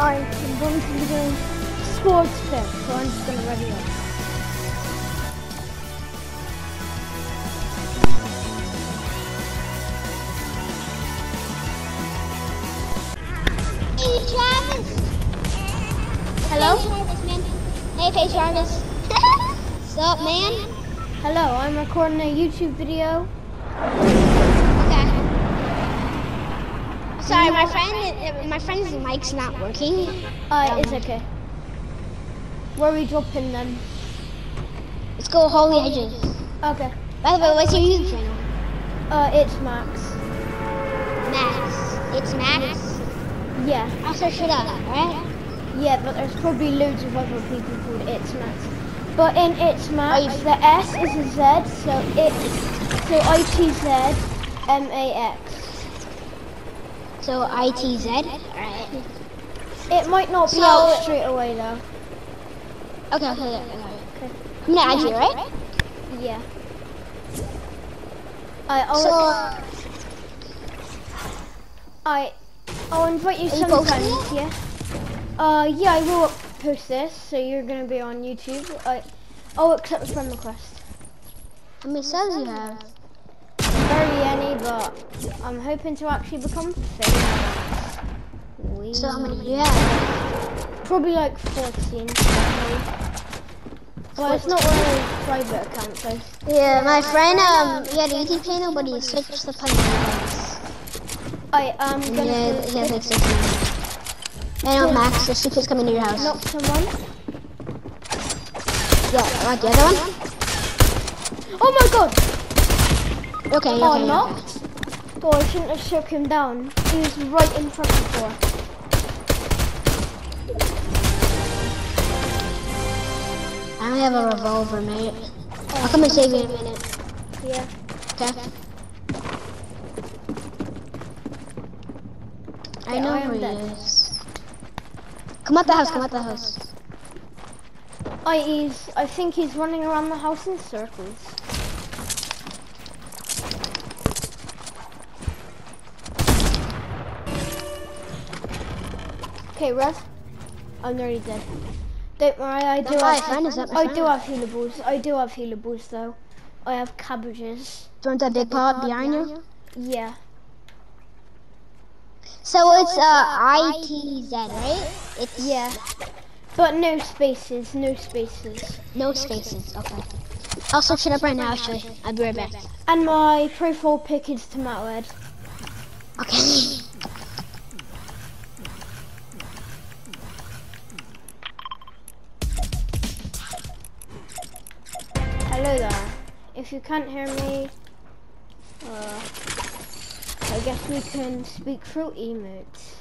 I'm going to be doing sports pick, so I'm just gonna ready up. Hey, Travis. Hello? Hey, Travis, man. Hey, hey, Travis. What's up, man? Hello, I'm recording a YouTube video. Sorry, my friend, my friend's mic's not working. Uh, it's okay. Where are we dropping them? Let's go Holly Hedges. Okay. By the way, what's your YouTube channel? Uh, it's Max. Max. It's Max. Yeah. I'll search it up, alright? Yeah, but there's probably loads of other people called It's Max. But in It's Max, the S is a Z, so it's so I T Z M A X. So ITZ. Alright. It might not be So- out straight away though. Okay, okay, okay. okay. I'm gonna add you, right? Yeah. I I'll, So, I I'll invite you Are you posting sometimes. Yeah. Uh, yeah, I will post this, so you're gonna be on YouTube. I I'll accept a friend request. how many subs you have? Barely any, but I'm hoping to actually become famous. So how many have? Probably like 14. Well, it's not one of those private accounts. I, Yeah, my friend, um, he had a YouTube channel, but he switched to playing games. I am gonna Yeah, he has like 16. And on Max, the secret's coming to your house. knock someone. Yeah, like the other one? Oh my god! Okay. Oh, okay. knocked? Oh, I shouldn't have shook him down. He was right in front of the door. I only have a revolver, mate. I'll come and save you in a minute. Yeah. Okay? I know where he is. Come out the house, come out the house. I he's I think he's running around the house in circles. Okay, Rev. I'm nearly dead. Don't worry, I do have friend, I do have healables. I do have healables though. I have cabbages. Do you want that big pot behind you? Yeah. So it's uh ITZ, right? It's Yeah. But no spaces, no spaces. no spaces. Okay. I'll switch it up right now, actually. I'll be right back. And my profile pick is Tomato Head. Okay. Hello there. If you can't hear me, uh, I guess we can speak through emotes.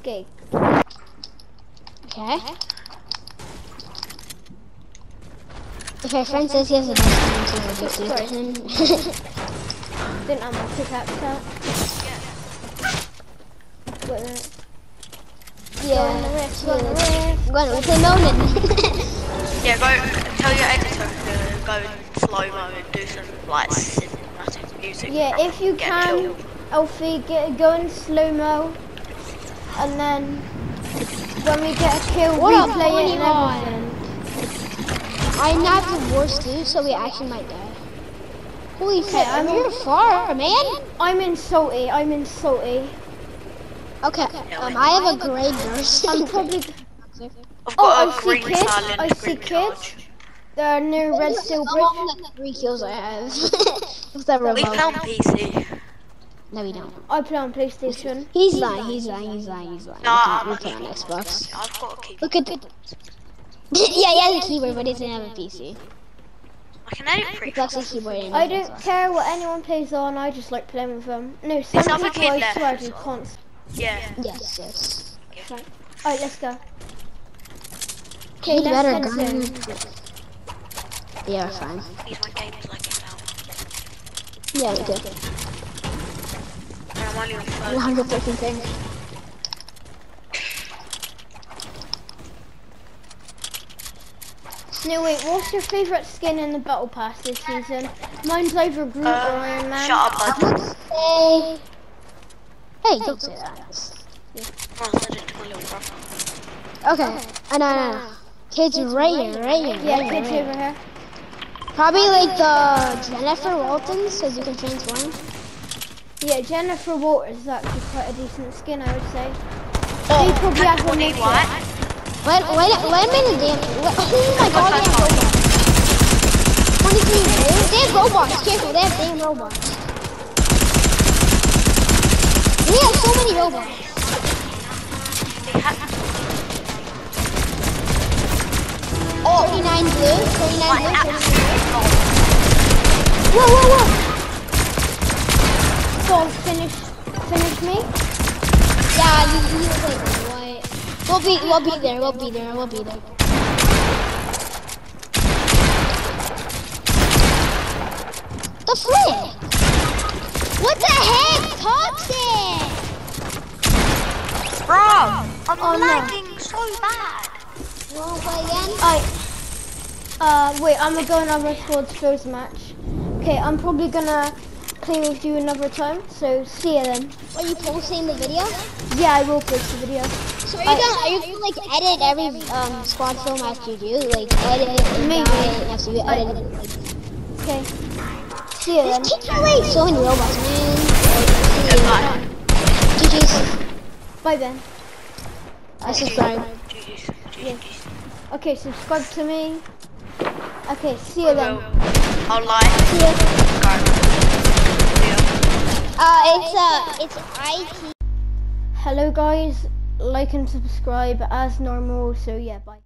Okay, Okay. If my friend says he has a best friend, so I'll just use him. didn't have my pickaxe out. Wait a minute. Go in the yeah. rift, go in the rift. I'm gonna play Monin. Yeah, go tell your editor to go in slow mo and do some like cinematic music. Yeah, if you Get can, killed. Alfie, get go in slow mo, and then when we get a kill, What a replay it and everything. I'm not the worst too, so we actually might die. Holy shit, I'm I'm here far, man. I'm in salty. I'm in salty. Okay, um, I have a gray nurse. I'm probably. I've Oh, got I a see kids. silent, I a see kids. charge. The new red steel bridge. Like three kills I have. What's that We remote? found PC. No, we don't. I play on PlayStation. He's lying. He's lying. He's lying. He's lying. Nah, we I'm play on Xbox. I've got a key. Look at. yeah, he has a keyboard, but he doesn't have a PC. I can edit pretty It's actually keyboard. and I don't Xbox. care what anyone plays on. I just like playing with them. No, some There's other people I left swear do well. can't. Yeah. Yes, yes. Alright, let's go. Okay, let's gun. enter. Yeah, we're fine. These my game's lagging out. Yeah, we did. I'm only on 113 thing. No, wait, what's your favourite skin in the Battle Pass this season? Mine's either Groot or Iron Man. shut up, I bud. would say. Hey, don't say that. Oh, I said it to my little brother. Okay. Uh, no, no, no. Kids right here, right here. Yeah, right kids here, over here. Probably like the Jennifer Walters, so you can change transform. Yeah, Jennifer Walters is actually quite a decent skin, I would say. Oh, They probably have one Tony next to White. Wait, wait, wait a minute. Wait, oh my god, they have robots. 23 blue? They have robots, careful, they have damn robots. We have so many robots. Oh. 39 blue, 39 Like, blue, 39 absolutely. Whoa, whoa, whoa. So, finish, finish me? Yeah, you, you wait, what? We'll be, we'll be there, we'll be there, we'll be there. The flip! What the heck? Toxic! Bro, I'm Oh, no. lagging so bad. You wanna play again? I, uh, wait, I'm gonna go another squads first match. Okay, I'm probably gonna play with you another time, so see you then. Are you posting the video? Yeah, I will post the video. So are you gonna, are you gonna like edit every um squad film after you do? Like edit it and Maybe. die after you edit it? Like, Okay, see you then. These kids are like so many robots, man. Goodbye. GG's. Bye then. I subscribe. GG's, GG's. Okay, subscribe to me. Okay, see you then. Well, I'll like, See ya. subscribe. Yeah. Uh, it's uh, it's IT. Hello guys, like and subscribe as normal, so yeah, bye.